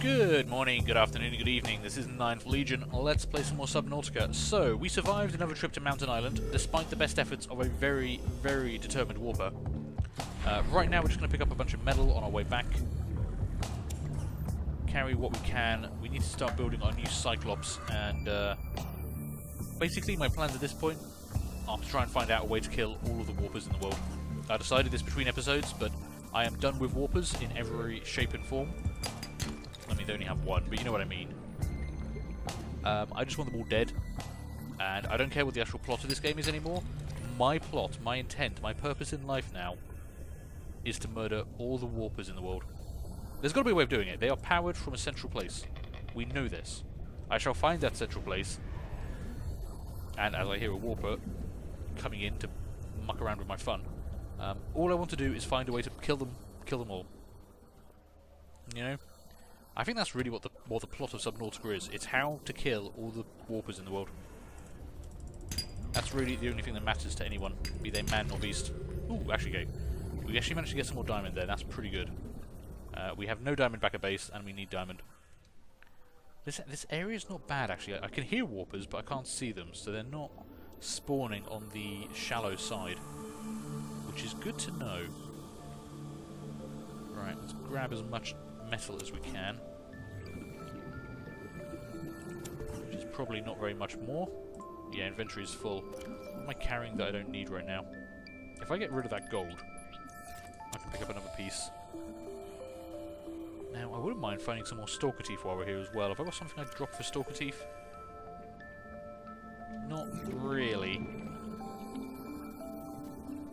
Good morning, good afternoon, good evening. This is Ninth Legion. Let's play some more Subnautica. So, we survived another trip to Mountain Island, despite the best efforts of a very, very determined warper. Uh, right now, we're just going to pick up a bunch of metal on our way back. Carry what we can. We need to start building our new Cyclops, and uh, basically, my plans at this point are to try and find out a way to kill all of the warpers in the world. I decided this between episodes, but I am done with warpers in every shape and form. I mean, they only have one, but you know what I mean. Um, I just want them all dead, and I don't care what the actual plot of this game is anymore. My plot, my intent, my purpose in life now is to murder all the warpers in the world. There's got to be a way of doing it. They are powered from a central place. We know this. I shall find that central place, and as I hear a warper coming in to muck around with my fun, um, all I want to do is find a way to kill them, kill them all. You know? I think that's really what the what the plot of Subnautica is. It's how to kill all the warpers in the world. That's really the only thing that matters to anyone, be they man or beast. Ooh, actually, okay. We actually managed to get some more diamond there. That's pretty good. Uh, we have no diamond back at base, and we need diamond. This this area is not bad actually. I, I can hear warpers, but I can't see them, so they're not spawning on the shallow side, which is good to know. Right, let's grab as much metal as we can. Probably not very much more. Yeah, inventory is full. What am I carrying that I don't need right now? If I get rid of that gold, I can pick up another piece. Now, I wouldn't mind finding some more Stalker Teeth while we're here as well. Have I got something I'd drop for Stalker Teeth? Not really.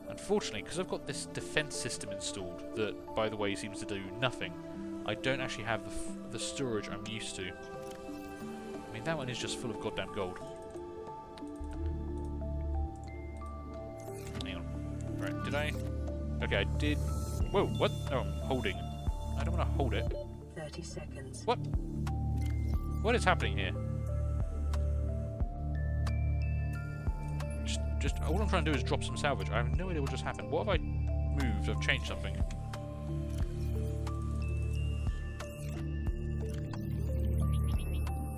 Unfortunately, because I've got this defense system installed that, by the way, seems to do nothing, I don't actually have the, the storage I'm used to. I mean, that one is just full of goddamn gold. Hang on. Right, did I... Okay, I did... Whoa, what? Oh, I'm holding. I don't want to hold it. 30 seconds. What? What is happening here? Just, just, all I'm trying to do is drop some salvage. I have no idea what just happened. What have I moved? I've changed something.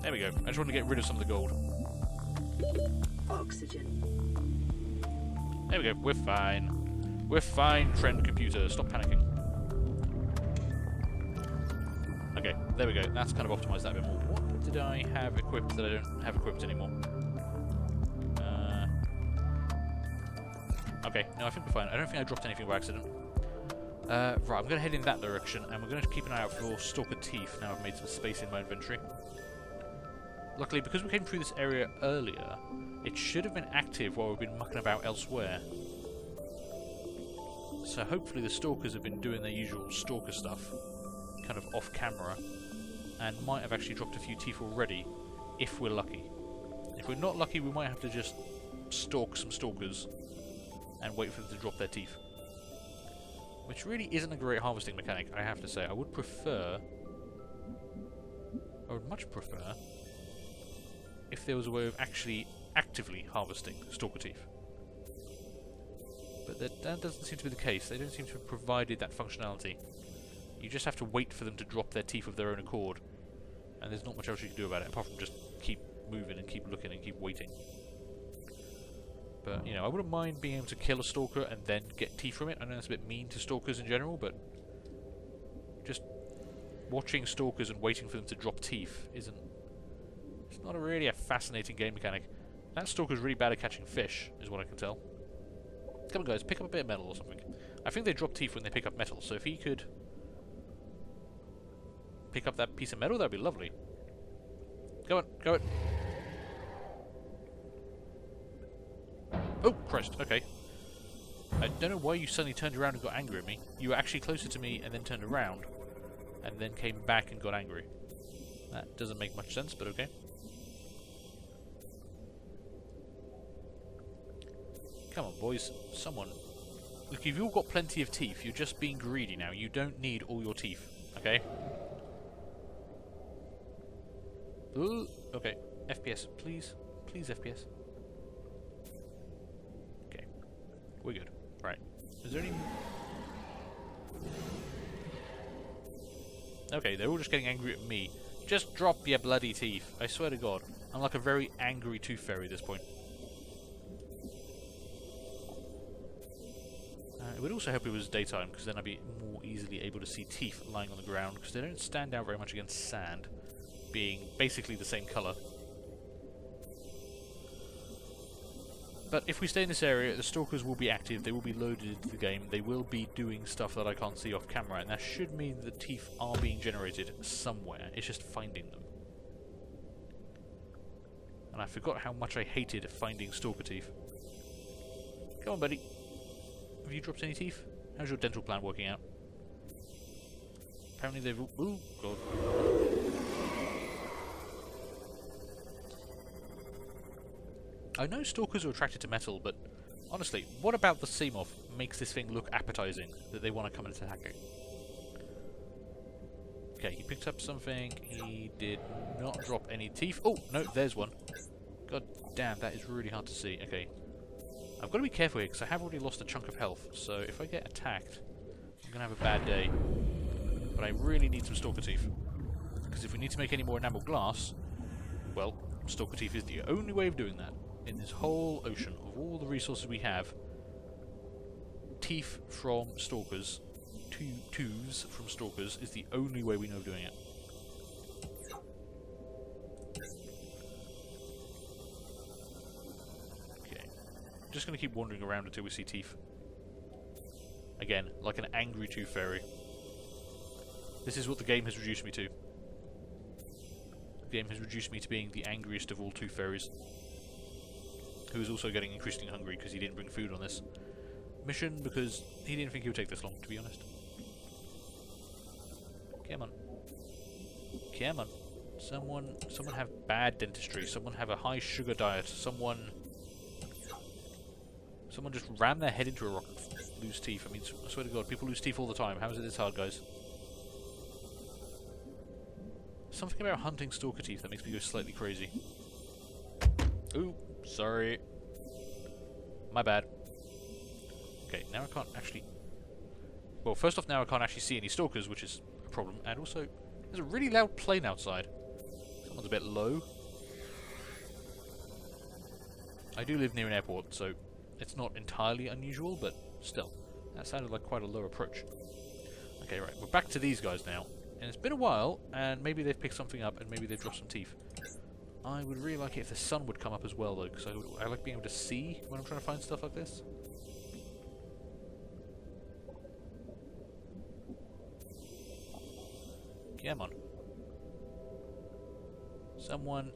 There we go. I just want to get rid of some of the gold. Oxygen. There we go. We're fine. We're fine, friend computer. Stop panicking. Okay, there we go. That's kind of optimized that a bit more. What did I have equipped that I don't have equipped anymore? Uh, okay, no, I think we're fine. I don't think I dropped anything by accident. Uh, right, I'm going to head in that direction, and we're going to keep an eye out for Stalker Teeth now I've made some space in my inventory. Luckily, because we came through this area earlier, it should have been active while we've been mucking about elsewhere. So hopefully the stalkers have been doing their usual stalker stuff, kind of off camera, and might have actually dropped a few teeth already, if we're lucky. If we're not lucky, we might have to just stalk some stalkers and wait for them to drop their teeth. Which really isn't a great harvesting mechanic, I have to say. I would prefer... I would much prefer if there was a way of actually actively harvesting stalker teeth. But that, that doesn't seem to be the case. They don't seem to have provided that functionality. You just have to wait for them to drop their teeth of their own accord. And there's not much else you can do about it, apart from just keep moving and keep looking and keep waiting. But, you know, I wouldn't mind being able to kill a stalker and then get teeth from it. I know that's a bit mean to stalkers in general, but just watching stalkers and waiting for them to drop teeth isn't it's not a really a fascinating game mechanic. That stalker's really bad at catching fish, is what I can tell. Come on guys, pick up a bit of metal or something. I think they drop teeth when they pick up metal, so if he could pick up that piece of metal, that'd be lovely. Go on, go on. Oh, Christ, okay. I don't know why you suddenly turned around and got angry at me. You were actually closer to me and then turned around, and then came back and got angry. That doesn't make much sense, but okay. Come on, boys. Someone. Look, you've all got plenty of teeth, you're just being greedy now. You don't need all your teeth, okay? Ooh, okay. FPS, please. Please, FPS. Okay. We're good. Right. Is there any... Okay, they're all just getting angry at me. Just drop your bloody teeth. I swear to God. I'm like a very angry tooth fairy at this point. It would also help if it was daytime, because then I'd be more easily able to see teeth lying on the ground, because they don't stand out very much against sand, being basically the same colour. But if we stay in this area, the stalkers will be active, they will be loaded into the game, they will be doing stuff that I can't see off camera, and that should mean that teeth are being generated somewhere. It's just finding them. And I forgot how much I hated finding stalker teeth. Come on, buddy. Have you dropped any teeth? How's your dental plan working out? Apparently they've... Ooh, God. I know stalkers are attracted to metal, but honestly, what about the Seamoth makes this thing look appetizing that they want to come and attack it? Okay, he picked up something. He did not drop any teeth. Oh, no, there's one. God damn, that is really hard to see. Okay. I've got to be careful here, because I have already lost a chunk of health. So if I get attacked, I'm going to have a bad day. But I really need some Stalker Teeth. Because if we need to make any more enamel glass, well, Stalker Teeth is the only way of doing that in this whole ocean of all the resources we have, teeth from stalkers, two from stalkers is the only way we know of doing it. Okay, I'm just going to keep wandering around until we see teeth. Again, like an angry tooth fairy. This is what the game has reduced me to. The game has reduced me to being the angriest of all tooth fairies who is also getting increasingly hungry because he didn't bring food on this mission because he didn't think it would take this long, to be honest. Come on. Come on. Someone, someone have bad dentistry. Someone have a high sugar diet. Someone, someone just rammed their head into a rock and lose teeth. I mean, I swear to God, people lose teeth all the time. How is it this hard, guys? Something about hunting stalker teeth that makes me go slightly crazy. Ooh. Sorry. My bad. Okay, now I can't actually... Well, first off, now I can't actually see any stalkers, which is a problem. And also, there's a really loud plane outside. Someone's a bit low. I do live near an airport, so it's not entirely unusual, but still. That sounded like quite a low approach. Okay, right, we're back to these guys now. And it's been a while, and maybe they've picked something up, and maybe they've dropped some teeth. I would really like it if the sun would come up as well, though, because I, I like being able to see when I'm trying to find stuff like this. Come on. Someone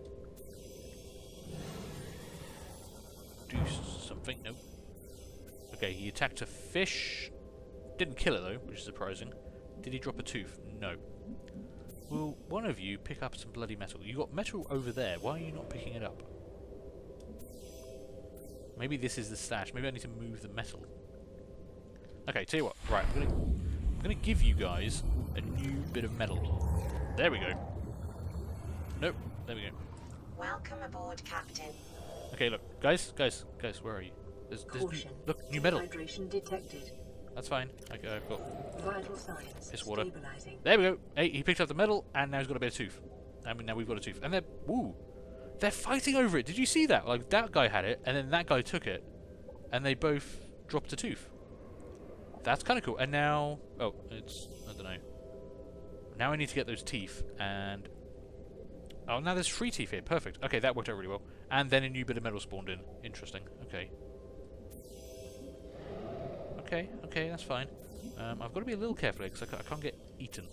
do something. Nope. Okay, he attacked a fish. Didn't kill it though, which is surprising. Did he drop a tooth? No. Will one of you pick up some bloody metal? You got metal over there. Why are you not picking it up? Maybe this is the stash. Maybe I need to move the metal. Okay, tell you what. Right, I'm gonna, I'm gonna give you guys a new bit of metal. There we go. Nope. There we go. Welcome aboard, Captain. Okay, look, guys, guys, guys, where are you? There's, there's new, look, new metal. Hydration detected. That's fine. Okay, I've got Vital signs It's water. There we go. Hey, he picked up the metal, and now he's got a bit of tooth. I mean, now we've got a tooth. And they're... Woo! They're fighting over it. Did you see that? Like, that guy had it, and then that guy took it. And they both dropped a tooth. That's kind of cool. And now... Oh, it's... I don't know. Now I need to get those teeth, and... Oh, now there's three teeth here. Perfect. Okay, that worked out really well. And then a new bit of metal spawned in. Interesting. Okay. Okay, okay, that's fine. Um, I've got to be a little careful because I, I can't get eaten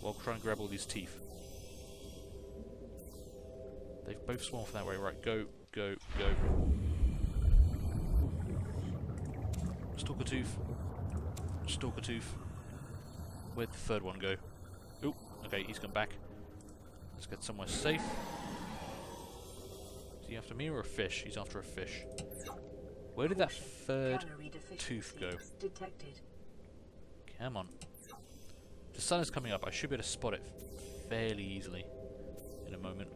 while trying to grab all these teeth. They've both swum off that way. Right, go, go, go. Stalker tooth. Stalker tooth. Where'd the third one go? Oh, okay, he's come back. Let's get somewhere safe. Is he after me or a fish? He's after a fish. Where did that third tooth go? Detected. Come on. The sun is coming up. I should be able to spot it fairly easily in a moment.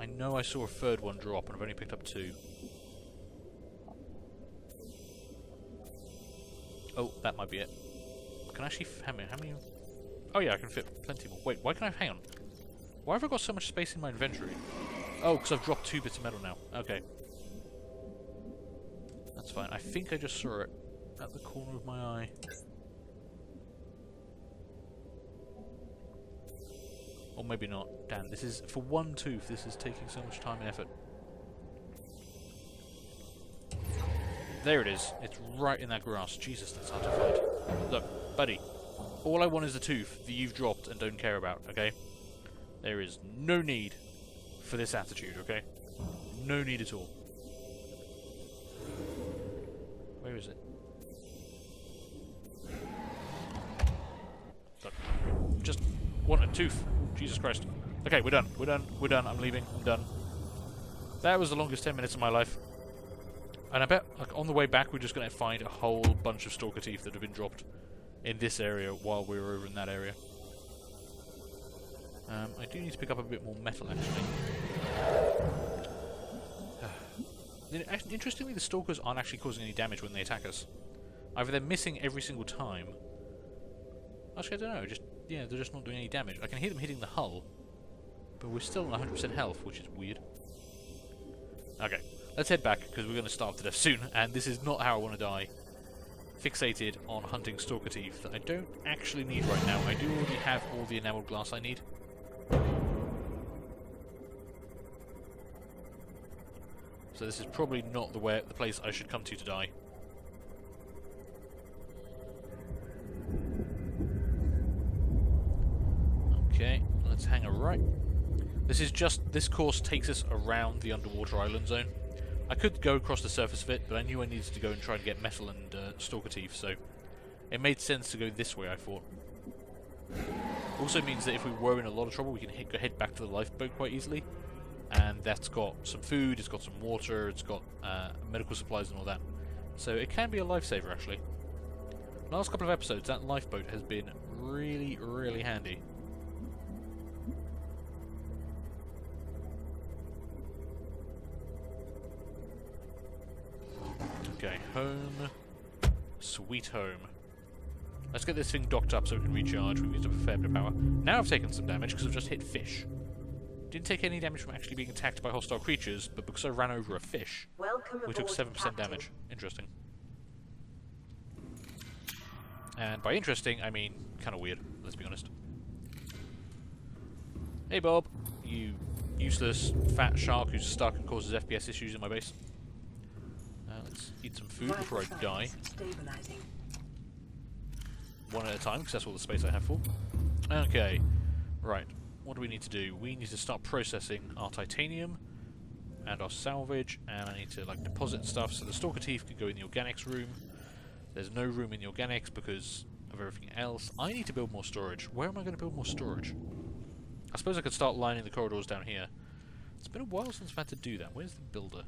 I know I saw a third one drop and I've only picked up two. Oh, that might be it. Can I actually... How many, how many Oh yeah, I can fit plenty more. Wait, why can I... Hang on. Why have I got so much space in my inventory? Oh, because I've dropped two bits of metal now. Okay. That's fine. I think I just saw it at the corner of my eye. Or maybe not. Damn, this is... For one tooth, this is taking so much time and effort. There it is. It's right in that grass. Jesus, that's hard to find. Look, buddy. All I want is a tooth that you've dropped and don't care about, okay? There is no need for this attitude, okay? No need at all. Where is it? Look, just want a tooth. Jesus Christ. Okay, we're done. We're done. We're done. I'm leaving. I'm done. That was the longest 10 minutes of my life. And I bet, like, on the way back, we're just going to find a whole bunch of stalker teeth that have been dropped in this area while we were over in that area. Um, I do need to pick up a bit more metal, actually. Interestingly, the stalkers aren't actually causing any damage when they attack us. Either they're missing every single time. Actually, I don't know. Just yeah, they're just not doing any damage. I can hear them hitting the hull, but we're still on 100% health, which is weird. Okay, let's head back because we're going to starve to death soon, and this is not how I want to die. Fixated on hunting stalker teeth that I don't actually need right now. I do already have all the enameled glass I need. So this is probably not the way the place I should come to to die. Okay, let's hang a right. This is just this course takes us around the underwater island zone. I could go across the surface of it, but I knew I needed to go and try and get metal and uh, stalker teeth, so it made sense to go this way, I thought. Also means that if we were in a lot of trouble, we can hit, head back to the lifeboat quite easily. And that's got some food, it's got some water, it's got uh, medical supplies and all that. So it can be a lifesaver, actually. Last couple of episodes, that lifeboat has been really, really handy. Okay, home. Sweet home. Let's get this thing docked up so we can recharge. We've used up a fair bit of power. Now I've taken some damage because I've just hit fish. Didn't take any damage from actually being attacked by hostile creatures, but because I ran over a fish, Welcome we took 7% damage. Interesting. And by interesting, I mean kind of weird, let's be honest. Hey Bob, you useless fat shark who's stuck and causes FPS issues in my base. Uh, let's eat some food before I die. One at a time, because that's all the space I have for. Okay, right. What do we need to do? We need to start processing our titanium and our salvage, and I need to like deposit stuff so the stalker teeth can go in the organics room. There's no room in the organics because of everything else. I need to build more storage. Where am I going to build more storage? I suppose I could start lining the corridors down here. It's been a while since I've had to do that. Where's the builder?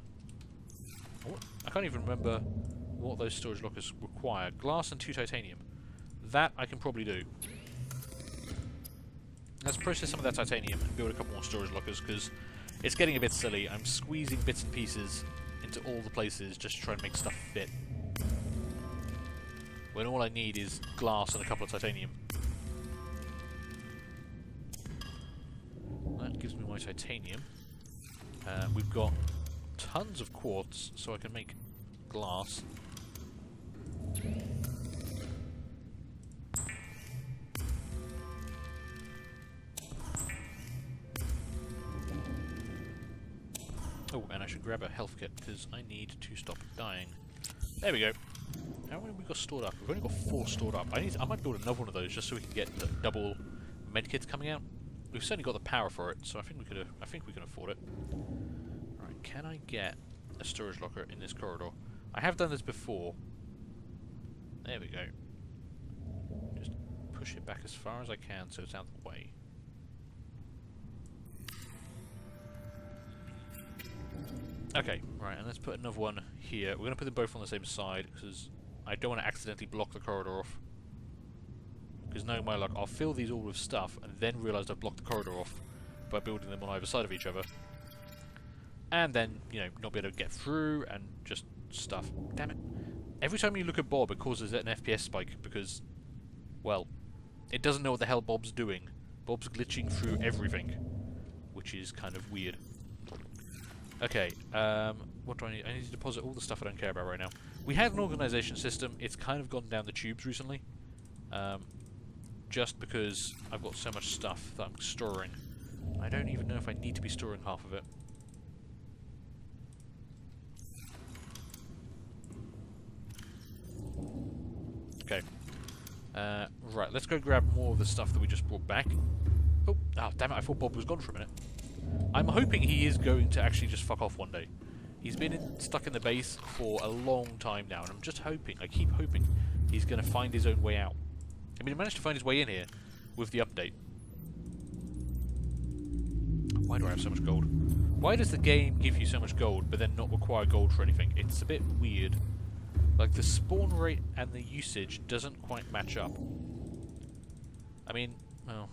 I can't even remember what those storage lockers require. Glass and two titanium. That I can probably do. Let's process some of that titanium and build a couple more storage lockers because it's getting a bit silly. I'm squeezing bits and pieces into all the places just to try and make stuff fit. When all I need is glass and a couple of titanium. That gives me my titanium. Uh, we've got tons of quartz, so I can make glass. Grab a health kit because I need to stop dying. There we go. How many have we got stored up? We've only got four stored up. I need. I might build another one of those just so we can get the double medkits coming out. We've certainly got the power for it, so I think we could. I think we can afford it. Right, can I get a storage locker in this corridor? I have done this before. There we go. Just push it back as far as I can so it's out of the way. Okay, right, and let's put another one here. We're going to put them both on the same side because I don't want to accidentally block the corridor off. Because knowing my luck, I'll fill these all with stuff and then realise I've blocked the corridor off by building them on either side of each other. And then, you know, not be able to get through and just stuff. Damn it. Every time you look at Bob, it causes an FPS spike because, well, It doesn't know what the hell Bob's doing. Bob's glitching through everything, which is kind of weird. Okay, um, what do I need? I need to deposit all the stuff I don't care about right now. We had an organization system. It's kind of gone down the tubes recently. Um, just because I've got so much stuff that I'm storing. I don't even know if I need to be storing half of it. Okay. Uh, right, let's go grab more of the stuff that we just brought back. Oh, oh, damn it, I thought Bob was gone for a minute. I'm hoping he is going to actually just fuck off one day. He's been in, stuck in the base for a long time now, and I'm just hoping, I keep hoping, he's going to find his own way out. I mean, he managed to find his way in here with the update. Why do I have so much gold? Why does the game give you so much gold, but then not require gold for anything? It's a bit weird. Like, the spawn rate and the usage doesn't quite match up. I mean, well,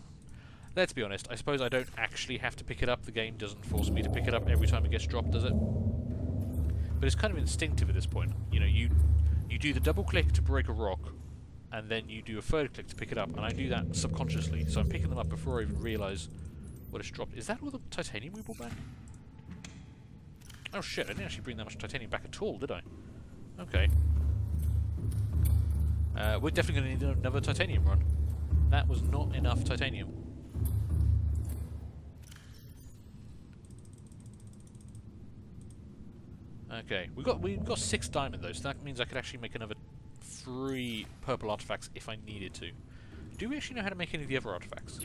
let's be honest. I suppose I don't actually have to pick it up. The game doesn't force me to pick it up every time it gets dropped, does it? But it's kind of instinctive at this point. You know, you you do the double click to break a rock, and then you do a third click to pick it up, and I do that subconsciously. So I'm picking them up before I even realise what it's dropped. Is that all the titanium we brought back? Oh shit, I didn't actually bring that much titanium back at all, did I? Okay. Uh, we're definitely going to need another titanium run. That was not enough titanium. Okay, we got we got six diamond though, so that means I could actually make another three purple artifacts if I needed to. Do we actually know how to make any of the other artifacts?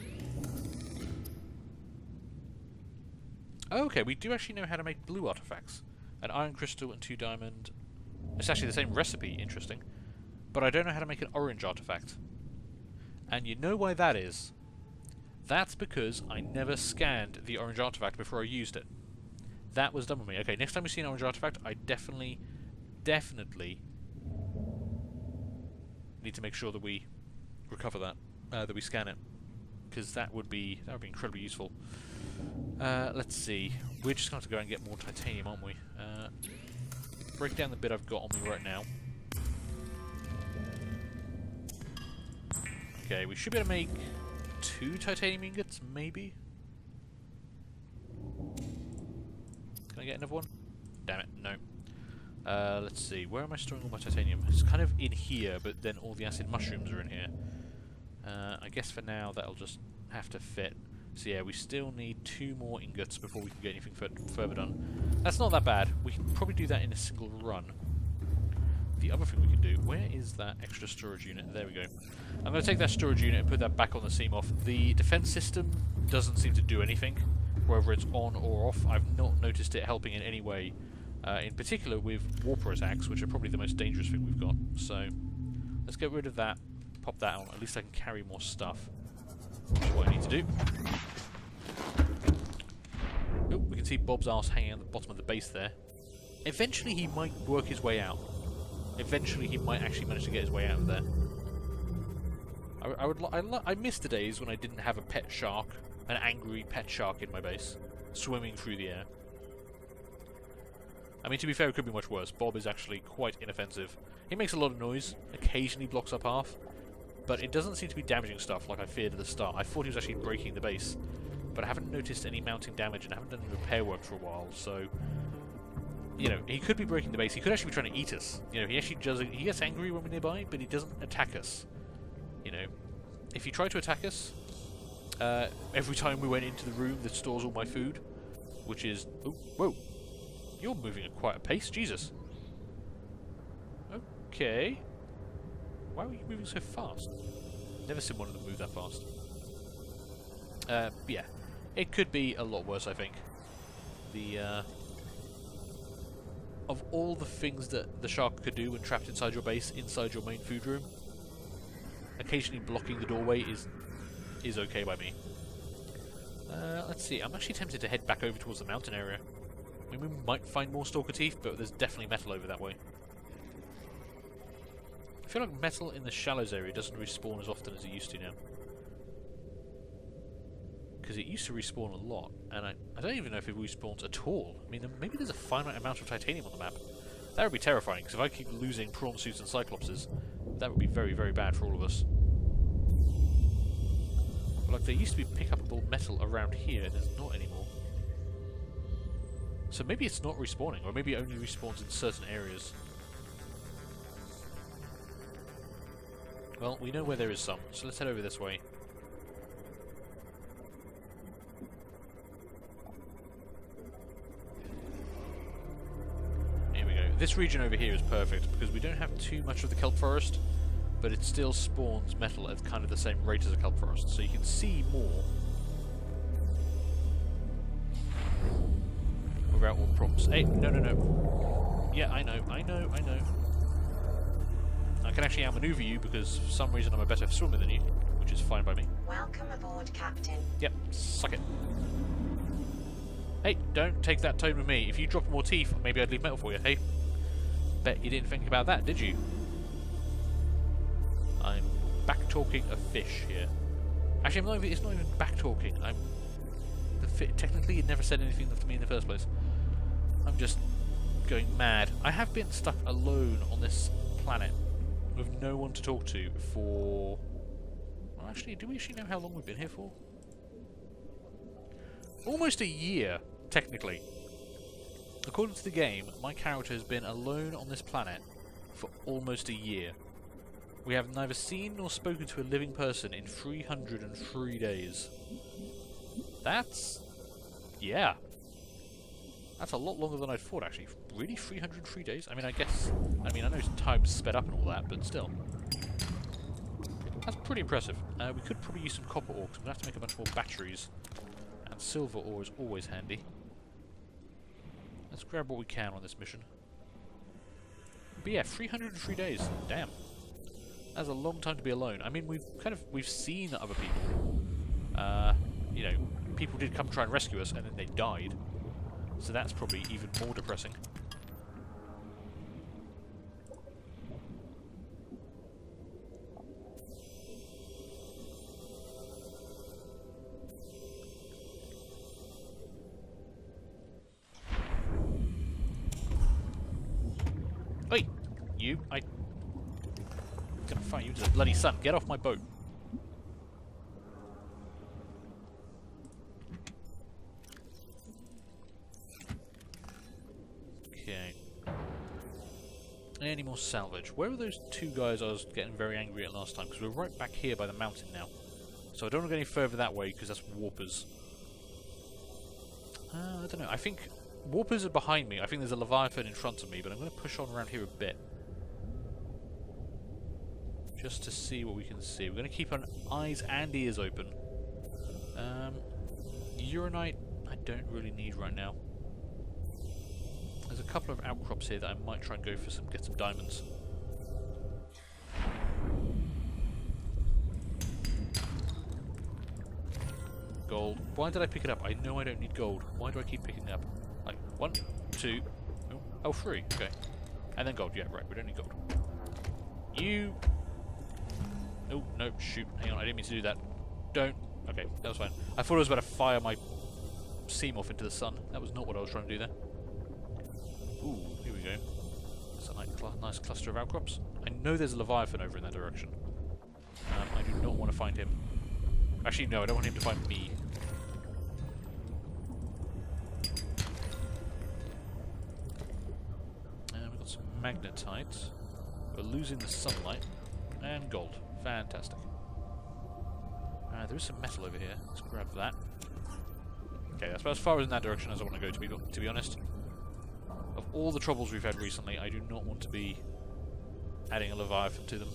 Okay, we do actually know how to make blue artifacts. An ion crystal and two diamond. It's actually the same recipe, interesting. But I don't know how to make an orange artifact. And you know why that is? That's because I never scanned the orange artifact before I used it. That was done with me. Okay, next time we see an orange artifact, I definitely, definitely need to make sure that we recover that, uh, that we scan it, because that would be that would be incredibly useful. Uh, let's see. We're just going to go and get more titanium, aren't we? Uh, break down the bit I've got on me right now. Okay, we should be able to make two titanium ingots, maybe? I get another one? Damn it, no. Uh, let's see, where am I storing all my titanium? It's kind of in here, but then all the acid mushrooms are in here. Uh, I guess for now that'll just have to fit. So yeah, we still need two more ingots before we can get anything further done. That's not that bad. We can probably do that in a single run. The other thing we can do, where is that extra storage unit? There we go. I'm going to take that storage unit and put that back on the Seamoth. The defense system doesn't seem to do anything, whether it's on or off. I've not noticed it helping in any way, uh, in particular with warper attacks, which are probably the most dangerous thing we've got. So, let's get rid of that, pop that on. At least I can carry more stuff, which is what I need to do. We can see Bob's ass hanging at the bottom of the base there. Eventually he might work his way out. Eventually he might actually manage to get his way out of there. I, I would. I, I miss the days when I didn't have a pet shark, an angry pet shark in my base, swimming through the air. I mean, to be fair, it could be much worse. Bob is actually quite inoffensive. He makes a lot of noise, occasionally blocks our path, but it doesn't seem to be damaging stuff like I feared at the start. I thought he was actually breaking the base, but I haven't noticed any mounting damage and I haven't done any repair work for a while, so... You know, he could be breaking the base. He could actually be trying to eat us. You know, he actually does... He gets angry when we're nearby, but he doesn't attack us. You know, if he tried to attack us, uh, every time we went into the room that stores all my food, which is... Oh, whoa. You're moving at quite a pace, Jesus. Okay. Why are you moving so fast? Never seen one of them move that fast. Uh, yeah, it could be a lot worse, I think. The, uh, Of all the things that the shark could do when trapped inside your base, inside your main food room, occasionally blocking the doorway is is okay by me. Uh, let's see, I'm actually tempted to head back over towards the mountain area. I mean, we might find more stalker teeth, but there's definitely metal over that way. I feel like metal in the shallows area doesn't respawn as often as it used to now. Because it used to respawn a lot, and I, I don't even know if it respawns at all. I mean, maybe there's a finite amount of titanium on the map. That would be terrifying, because if I keep losing prawn suits and cyclopses, that would be very, very bad for all of us. Like there used to be pick-upable metal around here, there's not anymore. So maybe it's not respawning, or maybe it only respawns in certain areas. Well, we know where there is some, so let's head over this way. Here we go. This region over here is perfect because we don't have too much of the kelp forest, but it still spawns metal at kind of the same rate as a kelp forest, so you can see more without all problems. Hey, no, no, no. Yeah, I know, I know, I know. I can actually outmaneuver you because for some reason I'm a better swimmer than you, which is fine by me. Welcome aboard, Captain. Yep, suck it. Hey, don't take that tone with me. If you drop more teeth, maybe I'd leave metal for you. Hey, bet you didn't think about that, did you? Talking a fish here. Actually, I'm not even, it's not even back talking. I'm technically it never said anything to me in the first place. I'm just going mad. I have been stuck alone on this planet with no one to talk to for. Well, actually, do we actually know how long we've been here for? Almost a year, technically. According to the game, my character has been alone on this planet for almost a year. We have neither seen nor spoken to a living person in 303 days. That's... yeah. That's a lot longer than I'd thought, actually. Really? 303 days? I mean, I guess... I mean, I know time's sped up and all that, but still. That's pretty impressive. Uh, we could probably use some copper ore, because we're going to have to make a bunch more batteries. And silver ore is always handy. Let's grab what we can on this mission. But yeah, 303 days. Damn. That's a long time to be alone. I mean, we've kind of we've seen other people. Uh, you know, people did come try and rescue us, and then they died. So that's probably even more depressing. Get off my boat. Okay. Any more salvage? Where were those two guys I was getting very angry at last time? Because we're right back here by the mountain now. So I don't want to go any further that way because that's warpers. Uh, I don't know. I think warpers are behind me. I think there's a leviathan in front of me, but I'm going to push on around here a bit. Just to see what we can see. We're going to keep our eyes and ears open. Um, Uranite, I don't really need right now. There's a couple of outcrops here that I might try and go for some, get some diamonds. Gold. Why did I pick it up? I know I don't need gold. Why do I keep picking it up? Like, one, two, oh, oh, three. Okay. And then gold. Yeah, right. We don't need gold. You... Oh, no, shoot. Hang on, I didn't mean to do that. Don't. Okay, that was fine. I thought I was about to fire my Seamoth into the sun. That was not what I was trying to do there. Ooh, here we go. It's a nice, cl nice cluster of outcrops. I know there's a Leviathan over in that direction. Um, I do not want to find him. Actually, no, I don't want him to find me. And we've got some magnetite. We're losing the sunlight. And gold. Fantastic. Uh, there is some metal over here. Let's grab that. Okay, that's about as far as in that direction as I want to go, to be, to be honest. Of all the troubles we've had recently, I do not want to be adding a Leviathan to them.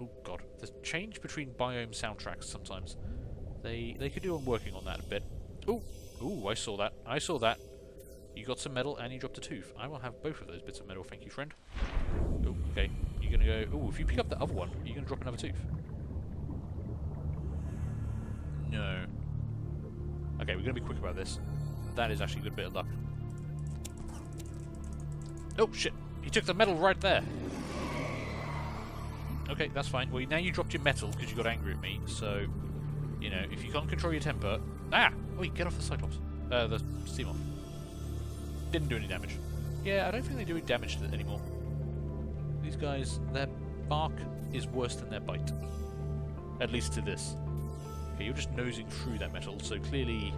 Oh god, the change between biome soundtracks sometimes. They they could do on working on that a bit. Oh, oh, I saw that. I saw that. You got some metal and you dropped a tooth. I will have both of those bits of metal, thank you, friend. Okay. You're gonna go. Oh, if you pick up the other one, you're gonna drop another tooth. No. Okay, we're gonna be quick about this. That is actually a good bit of luck. Oh shit! He took the metal right there. Okay, that's fine. Well, now you dropped your metal because you got angry at me. So, you know, if you can't control your temper, ah, wait, get off the Cyclops. Uh, the Seamoth. Didn't do any damage. Yeah, I don't think they do any damage to it anymore. These guys, their bark is worse than their bite. At least to this. Okay, you're just nosing through that metal, so clearly...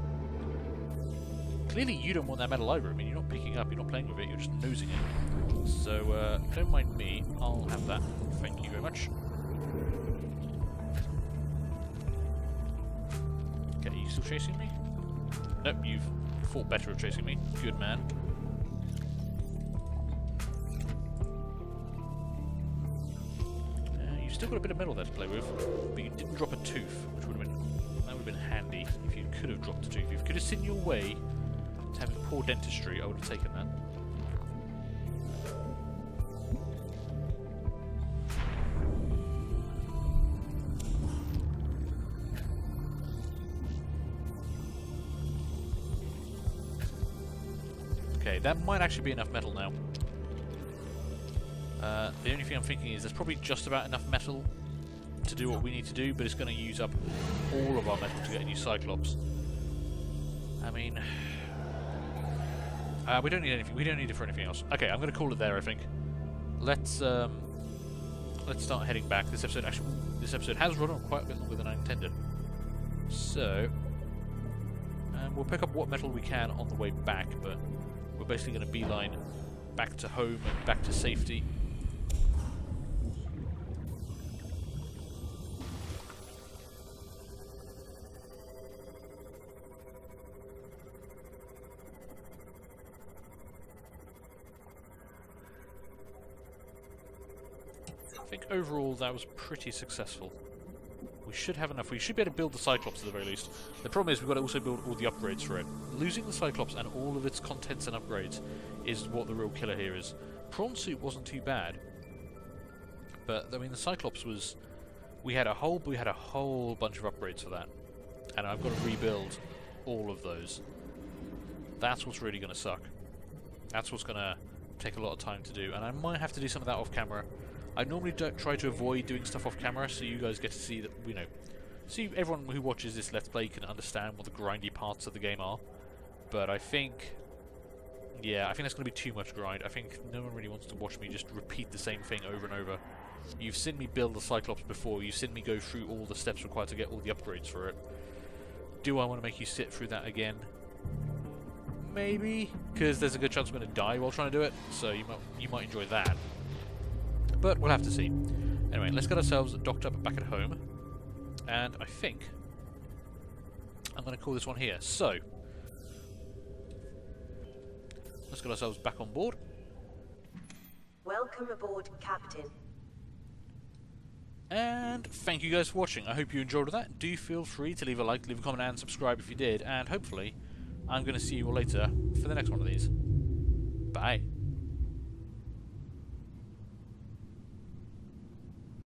Clearly you don't want that metal either. I mean, you're not picking up, you're not playing with it, you're just nosing it. So, uh, don't mind me, I'll have that. Thank you very much. Okay, are you still chasing me? Nope, you've thought better of chasing me. Good man. Got a bit of metal there to play with, but you didn't drop a tooth, which would have been that would have been handy if you could have dropped a tooth. If you could have seen your way to having poor dentistry, I would have taken that. Okay, that might actually be enough metal now. Uh, the only thing I'm thinking is there's probably just about enough metal to do what we need to do, but it's going to use up all of our metal to get a new Cyclops. I mean, uh, we don't need anything. We don't need it for anything else. Okay, I'm going to call it there. I think. Let's um, let's start heading back. This episode actually, this episode has run on quite a bit longer than I intended. So, um, we'll pick up what metal we can on the way back, but we're basically going to beeline back to home and back to safety. Think overall that was pretty successful. We should have enough. We should be able to build the Cyclops at the very least. The problem is we've got to also build all the upgrades for it. Losing the Cyclops and all of its contents and upgrades is what the real killer here is. Prawn Suit wasn't too bad, but I mean the Cyclops was. We had a whole we had a whole bunch of upgrades for that, and I've got to rebuild all of those. That's what's really going to suck. That's what's going to take a lot of time to do, and I might have to do some of that off camera. I normally don't try to avoid doing stuff off camera, so you guys get to see that you know, see everyone who watches this let's play can understand what the grindy parts of the game are. But I think, yeah, I think that's going to be too much grind. I think no one really wants to watch me just repeat the same thing over and over. You've seen me build the Cyclops before. You've seen me go through all the steps required to get all the upgrades for it. Do I want to make you sit through that again? Maybe, because there's a good chance I'm going to die while trying to do it. So you might you might enjoy that but we'll have to see. Anyway, let's get ourselves docked up back at home, and I think I'm going to call this one here. So, let's get ourselves back on board. Welcome aboard, Captain. And thank you guys for watching. I hope you enjoyed that. Do feel free to leave a like, leave a comment, and subscribe if you did. And hopefully, I'm going to see you all later for the next one of these. Bye.